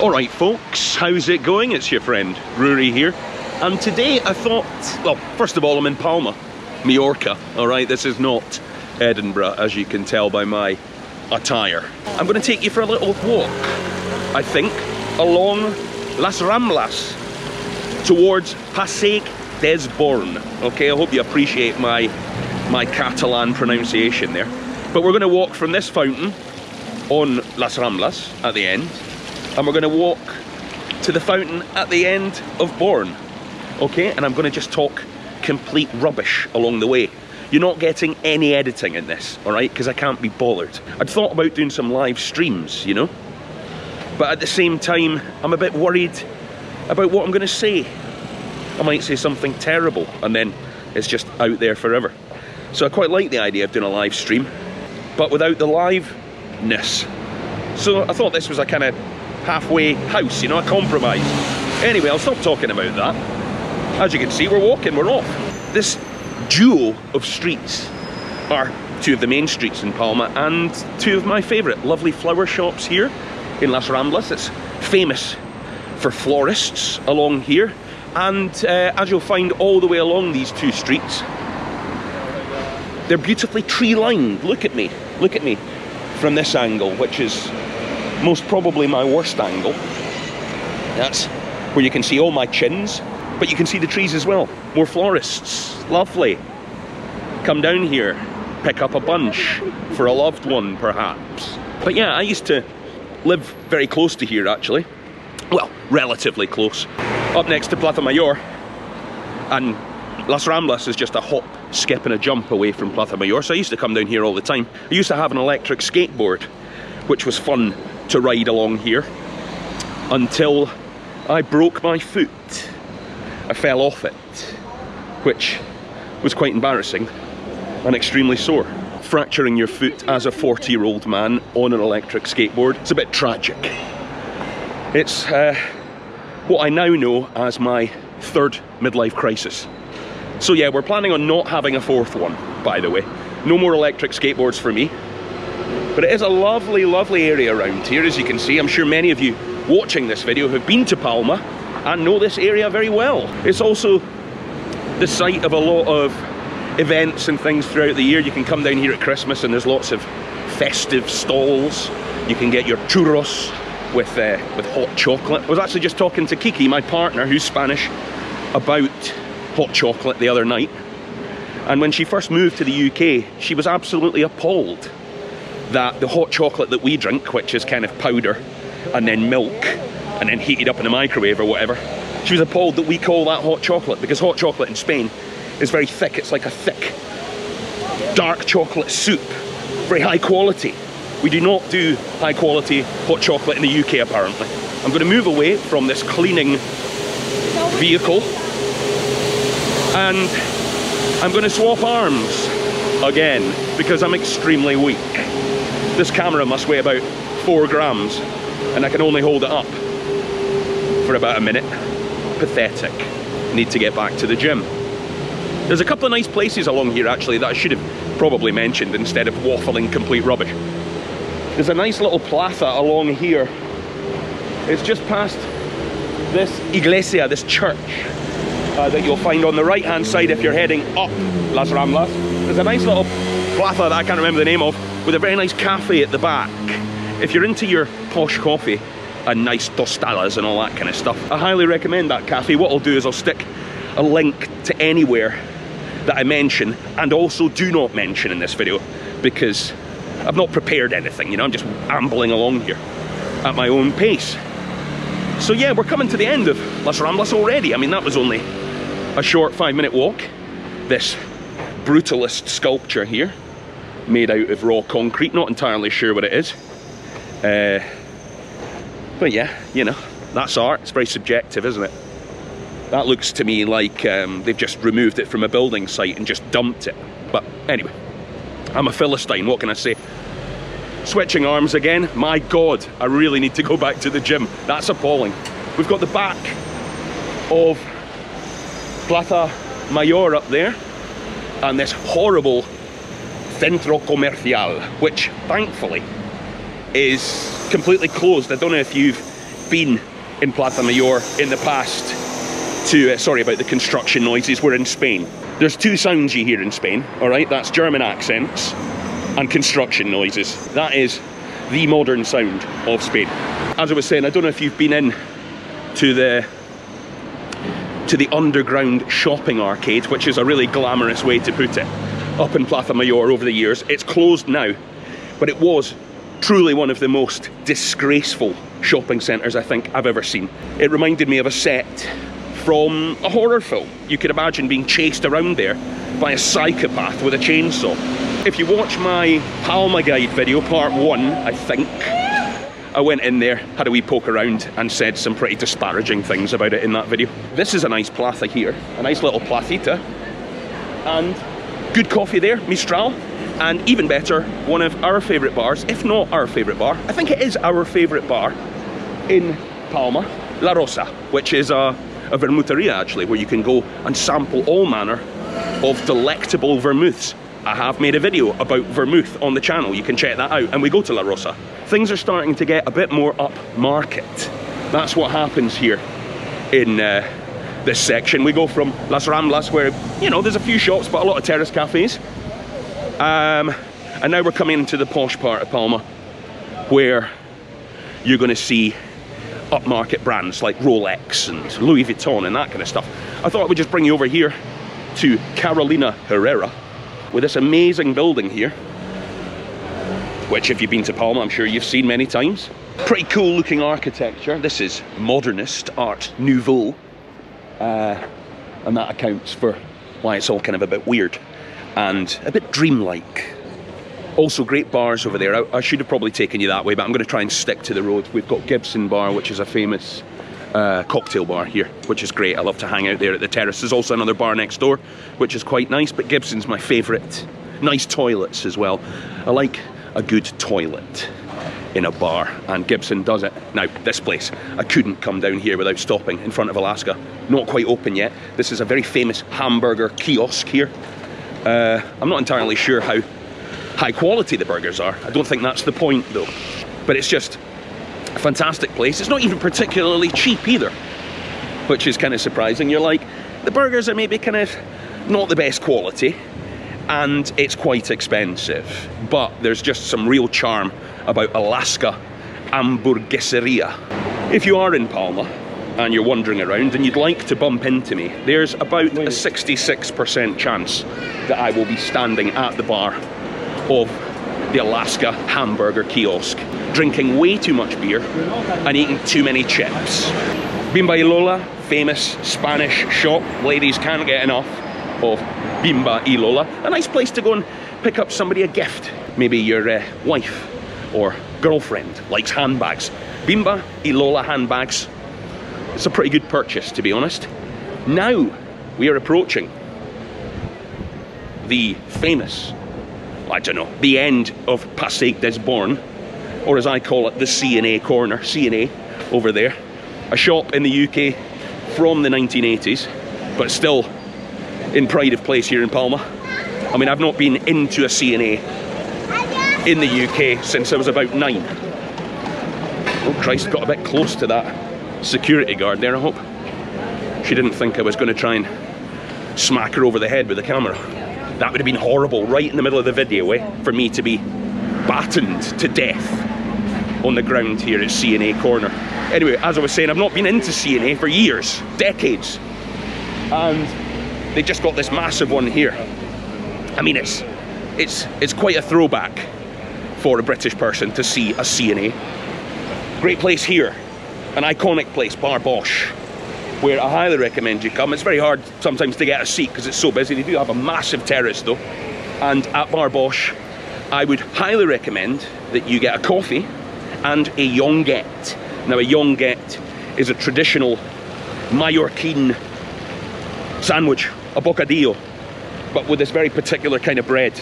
Alright folks, how's it going? It's your friend Rory here. And today I thought, well, first of all I'm in Palma, Majorca. Alright, this is not Edinburgh as you can tell by my attire. I'm going to take you for a little walk, I think, along Las Ramblas towards Passeig des Born. Okay, I hope you appreciate my, my Catalan pronunciation there. But we're going to walk from this fountain on Las Ramblas at the end and we're going to walk to the fountain at the end of Born. Okay, and I'm going to just talk complete rubbish along the way. You're not getting any editing in this, all right? Because I can't be bothered. I'd thought about doing some live streams, you know? But at the same time, I'm a bit worried about what I'm going to say. I might say something terrible, and then it's just out there forever. So I quite like the idea of doing a live stream, but without the liveness. So I thought this was a kind of halfway house, you know, a compromise. Anyway, I'll stop talking about that. As you can see, we're walking, we're off. This duo of streets are two of the main streets in Palma and two of my favourite lovely flower shops here in Las Ramblas. It's famous for florists along here and uh, as you'll find all the way along these two streets they're beautifully tree lined look at me look at me from this angle which is most probably my worst angle. That's where you can see all my chins, but you can see the trees as well. More florists, lovely. Come down here, pick up a bunch for a loved one perhaps. But yeah, I used to live very close to here actually. Well, relatively close. Up next to Plaza Mayor, and Las Ramblas is just a hop, skip and a jump away from Plaza Mayor, so I used to come down here all the time. I used to have an electric skateboard, which was fun to ride along here until I broke my foot. I fell off it, which was quite embarrassing and extremely sore. Fracturing your foot as a 40 year old man on an electric skateboard, it's a bit tragic. It's uh, what I now know as my third midlife crisis. So yeah, we're planning on not having a fourth one, by the way. No more electric skateboards for me. But it is a lovely, lovely area around here, as you can see. I'm sure many of you watching this video have been to Palma and know this area very well. It's also the site of a lot of events and things throughout the year. You can come down here at Christmas and there's lots of festive stalls. You can get your churros with, uh, with hot chocolate. I was actually just talking to Kiki, my partner, who's Spanish, about hot chocolate the other night. And when she first moved to the UK, she was absolutely appalled that the hot chocolate that we drink, which is kind of powder and then milk and then heated up in a microwave or whatever, she was appalled that we call that hot chocolate because hot chocolate in Spain is very thick. It's like a thick, dark chocolate soup, very high quality. We do not do high quality hot chocolate in the UK apparently. I'm going to move away from this cleaning vehicle and I'm going to swap arms again because I'm extremely weak. This camera must weigh about four grams and I can only hold it up for about a minute. Pathetic. Need to get back to the gym. There's a couple of nice places along here actually that I should have probably mentioned instead of waffling complete rubbish. There's a nice little plaza along here. It's just past this iglesia, this church, uh, that you'll find on the right hand side if you're heading up Las Ramblas. There's a nice little plaza that I can't remember the name of with a very nice cafe at the back. If you're into your posh coffee and nice tostadas and all that kind of stuff, I highly recommend that cafe. What I'll do is I'll stick a link to anywhere that I mention and also do not mention in this video because I've not prepared anything, you know, I'm just ambling along here at my own pace. So yeah, we're coming to the end of Las Ramblas already. I mean, that was only a short five minute walk. This brutalist sculpture here made out of raw concrete. Not entirely sure what it is. Uh, but yeah, you know, that's art. It's very subjective, isn't it? That looks to me like um, they've just removed it from a building site and just dumped it. But anyway, I'm a Philistine, what can I say? Switching arms again. My God, I really need to go back to the gym. That's appalling. We've got the back of Plaza Mayor up there and this horrible Centro Comercial, which thankfully is completely closed. I don't know if you've been in Plaza Mayor in the past to, uh, sorry about the construction noises, we're in Spain. There's two sounds you hear in Spain, all right? That's German accents and construction noises. That is the modern sound of Spain. As I was saying, I don't know if you've been in to the to the underground shopping arcade, which is a really glamorous way to put it, up in Plaza Mayor over the years. It's closed now, but it was truly one of the most disgraceful shopping centres I think I've ever seen. It reminded me of a set from a horror film. You could imagine being chased around there by a psychopath with a chainsaw. If you watch my Palma guide video, part one, I think, I went in there, had a wee poke around and said some pretty disparaging things about it in that video. This is a nice plaza here, a nice little placita. And good coffee there, Mistral. And even better, one of our favourite bars, if not our favourite bar, I think it is our favourite bar in Palma, La Rosa, which is a, a vermuteria actually, where you can go and sample all manner of delectable vermouths. I have made a video about vermouth on the channel, you can check that out, and we go to La Rosa. Things are starting to get a bit more up market. That's what happens here in uh, this section. We go from Las Ramblas, where, you know, there's a few shops, but a lot of terrace cafes. Um, and now we're coming into the posh part of Palma, where you're going to see upmarket brands like Rolex and Louis Vuitton and that kind of stuff. I thought I would just bring you over here to Carolina Herrera, with this amazing building here, which if you've been to Palma, I'm sure you've seen many times. Pretty cool looking architecture. This is modernist art nouveau, uh, and that accounts for why it's all kind of a bit weird and a bit dreamlike. Also great bars over there. I, I should have probably taken you that way, but I'm going to try and stick to the road. We've got Gibson Bar, which is a famous uh, cocktail bar here, which is great. I love to hang out there at the terrace. There's also another bar next door, which is quite nice, but Gibson's my favourite. Nice toilets as well. I like a good toilet in a bar, and Gibson does it. Now, this place, I couldn't come down here without stopping in front of Alaska. Not quite open yet. This is a very famous hamburger kiosk here. Uh, I'm not entirely sure how high quality the burgers are. I don't think that's the point though. But it's just a fantastic place. It's not even particularly cheap either, which is kind of surprising. You're like, the burgers are maybe kind of not the best quality, and it's quite expensive. But there's just some real charm about Alaska Hamburgueseria. If you are in Palma and you're wandering around and you'd like to bump into me, there's about a 66% chance that I will be standing at the bar of the Alaska hamburger kiosk, drinking way too much beer and eating too many chips. Bimba Lola, famous Spanish shop. Ladies can't get enough of Bimba Lola. A nice place to go and pick up somebody a gift. Maybe your uh, wife or girlfriend likes handbags. Bimba y Lola handbags. It's a pretty good purchase, to be honest. Now we are approaching the famous I don't know, the end of Passeig des Born, or as I call it, the C&A corner, C&A over there. A shop in the UK from the 1980s, but still in pride of place here in Palma. I mean, I've not been into a C&A in the UK since I was about nine. Oh Christ, got a bit close to that security guard there, I hope. She didn't think I was going to try and smack her over the head with the camera. That would have been horrible right in the middle of the video, eh? For me to be battened to death on the ground here at C&A Corner. Anyway, as I was saying, I've not been into C&A for years, decades. And they just got this massive one here. I mean, it's, it's, it's quite a throwback for a British person to see a C&A. Great place here, an iconic place, Bar Bosch where I highly recommend you come. It's very hard sometimes to get a seat because it's so busy. They do have a massive terrace though. And at Bar Bosch, I would highly recommend that you get a coffee and a llonguet. Now a llonguet is a traditional Mallorquin sandwich, a bocadillo, but with this very particular kind of bread,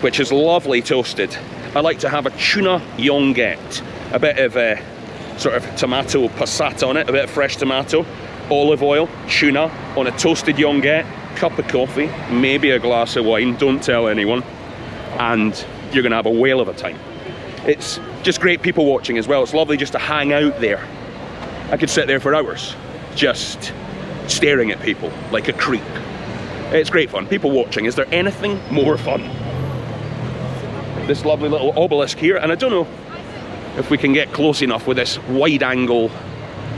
which is lovely toasted. I like to have a tuna llonguet, a bit of a uh, sort of tomato passata on it, a bit of fresh tomato, olive oil, tuna on a toasted llonguet, cup of coffee, maybe a glass of wine, don't tell anyone, and you're gonna have a whale of a time. It's just great people watching as well. It's lovely just to hang out there I could sit there for hours, just staring at people like a creep. It's great fun. People watching, is there anything more fun? This lovely little obelisk here, and I don't know if we can get close enough with this wide angle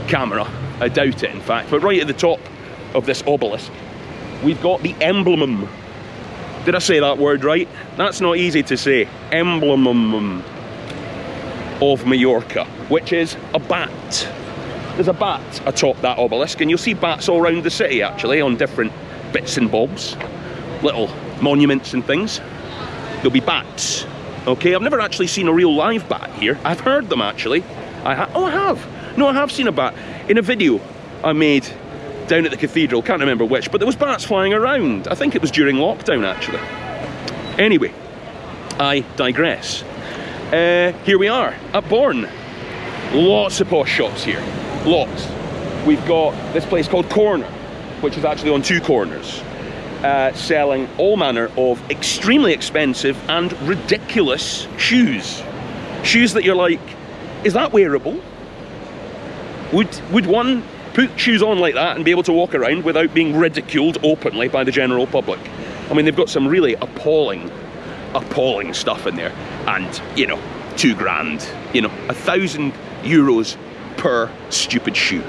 camera. I doubt it, in fact. But right at the top of this obelisk, we've got the emblem. Did I say that word right? That's not easy to say. Emblem of Mallorca, which is a bat. There's a bat atop that obelisk, and you'll see bats all around the city actually on different bits and bobs, little monuments and things. There'll be bats. Okay, I've never actually seen a real live bat here. I've heard them actually. I oh, I have. No, I have seen a bat in a video I made down at the cathedral. Can't remember which, but there was bats flying around. I think it was during lockdown actually. Anyway, I digress. Uh, here we are at Born. Lots of posh shops here. Lots. We've got this place called Corner, which is actually on two corners, uh, selling all manner of extremely expensive and ridiculous shoes. Shoes that you're like, is that wearable? Would, would one put shoes on like that and be able to walk around without being ridiculed openly by the general public? I mean, they've got some really appalling, appalling stuff in there. And, you know, two grand, you know, a thousand euros per stupid shoe.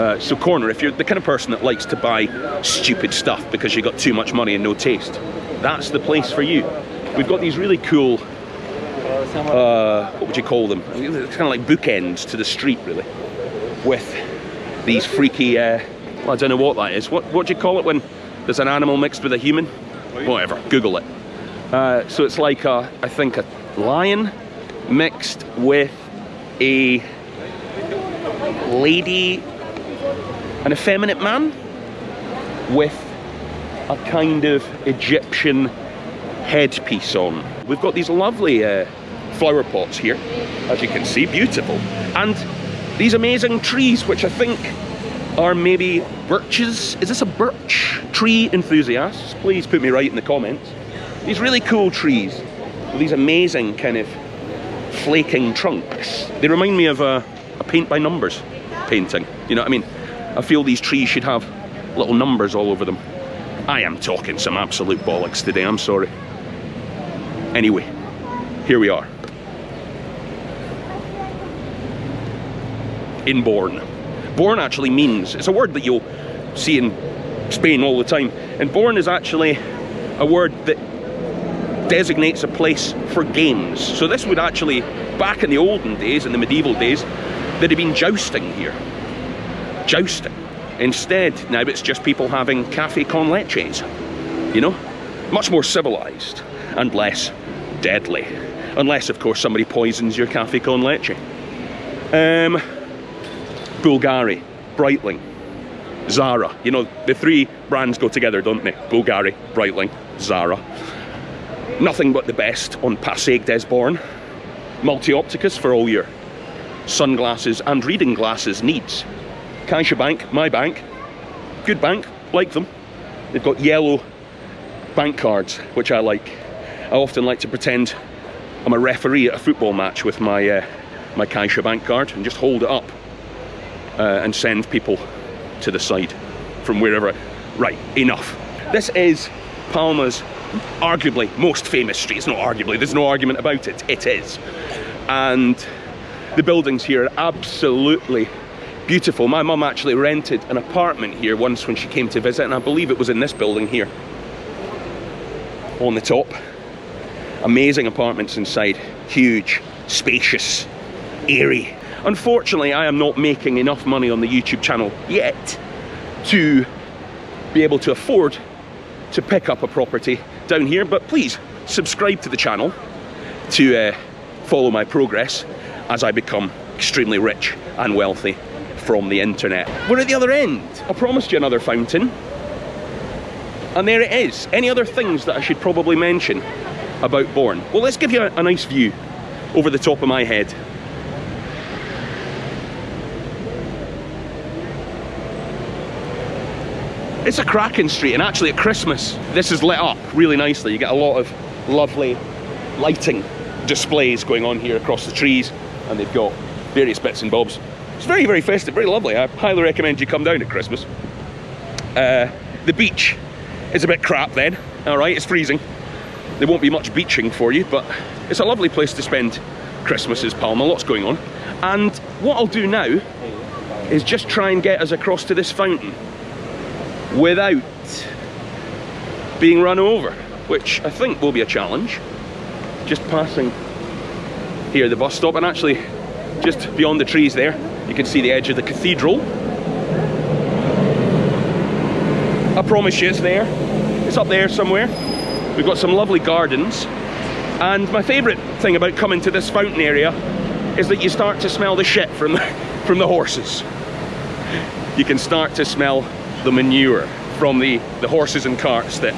Uh, so corner, if you're the kind of person that likes to buy stupid stuff because you've got too much money and no taste, that's the place for you. We've got these really cool, uh, what would you call them? It's kind of like bookends to the street, really, with these freaky, uh, well, I don't know what that is. What, what do you call it when there's an animal mixed with a human? Whatever, Google it. Uh, so it's like, a, I think, a lion mixed with a lady an effeminate man with a kind of Egyptian headpiece on. We've got these lovely uh, flower pots here, as you can see, beautiful. And these amazing trees, which I think are maybe birches. Is this a birch tree enthusiast? Please put me right in the comments. These really cool trees with these amazing kind of flaking trunks. They remind me of a, a paint by numbers painting. You know what I mean? I feel these trees should have little numbers all over them. I am talking some absolute bollocks today, I'm sorry. Anyway, here we are. In Born. Born actually means, it's a word that you'll see in Spain all the time. And Born is actually a word that designates a place for games. So this would actually, back in the olden days, in the medieval days, there'd have been jousting here jousting. Instead, now it's just people having cafe con leches, you know? Much more civilized and less deadly. Unless, of course, somebody poisons your cafe con leche. Um, Bulgari, Breitling, Zara. You know, the three brands go together, don't they? Bulgari, Breitling, Zara. Nothing but the best on Passeig des Born. Multiópticas for all your sunglasses and reading glasses needs. Caixa Bank, my bank, good bank, like them. They've got yellow bank cards, which I like. I often like to pretend I'm a referee at a football match with my uh, my Caixa Bank card and just hold it up uh, and send people to the side from wherever. Right, enough. This is Palma's arguably most famous street. It's not arguably, there's no argument about it. It is. And the buildings here are absolutely beautiful. My mum actually rented an apartment here once when she came to visit, and I believe it was in this building here. On the top. Amazing apartments inside. Huge, spacious, airy. Unfortunately, I am not making enough money on the YouTube channel yet to be able to afford to pick up a property down here, but please subscribe to the channel to uh, follow my progress as I become extremely rich and wealthy from the internet. We're at the other end. I promised you another fountain. And there it is. Any other things that I should probably mention about Born? Well, let's give you a, a nice view over the top of my head. It's a cracking street, and actually at Christmas, this is lit up really nicely. You get a lot of lovely lighting displays going on here across the trees, and they've got various bits and bobs It's very, very festive, very lovely. I highly recommend you come down at Christmas. Uh, the beach is a bit crap then, all right, it's freezing. There won't be much beaching for you, but it's a lovely place to spend Christmas is Palma, lots going on. And what I'll do now is just try and get us across to this fountain without being run over, which I think will be a challenge. Just passing here, the bus stop, and actually just beyond the trees there, you can see the edge of the cathedral. I promise you it's there. It's up there somewhere. We've got some lovely gardens. And my favourite thing about coming to this fountain area is that you start to smell the shit from the, from the horses. You can start to smell the manure from the, the horses and carts that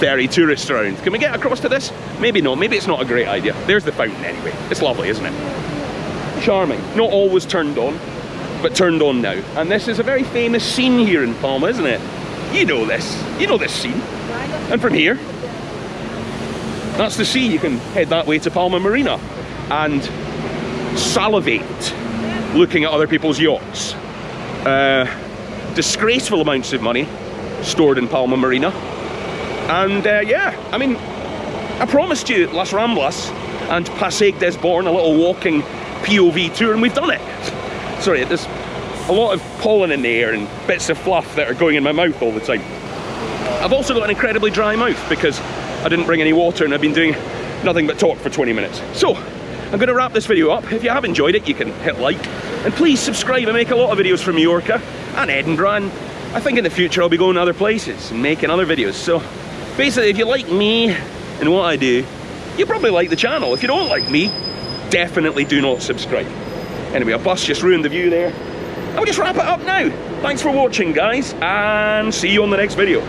ferry tourists around. Can we get across to this? Maybe not, maybe it's not a great idea. There's the fountain anyway. It's lovely, isn't it? Charming. Not always turned on, but turned on now. And this is a very famous scene here in Palma, isn't it? You know this. You know this scene. And from here, that's the sea. You can head that way to Palma Marina and salivate looking at other people's yachts. Uh, disgraceful amounts of money stored in Palma Marina. And uh, yeah, I mean, I promised you Las Ramblas and Passeig des Born, a little walking POV tour, and we've done it. Sorry, there's a lot of pollen in the air and bits of fluff that are going in my mouth all the time. I've also got an incredibly dry mouth because I didn't bring any water and I've been doing nothing but talk for 20 minutes. So, I'm going to wrap this video up. If you have enjoyed it, you can hit like. And please subscribe. I make a lot of videos from Mallorca and Edinburgh. And I think in the future I'll be going to other places and making other videos. So basically, if you like me and what I do, you probably like the channel. If you don't like me, definitely do not subscribe. Anyway, a bus just ruined the view there. I'll just wrap it up now. Thanks for watching, guys, and see you on the next video.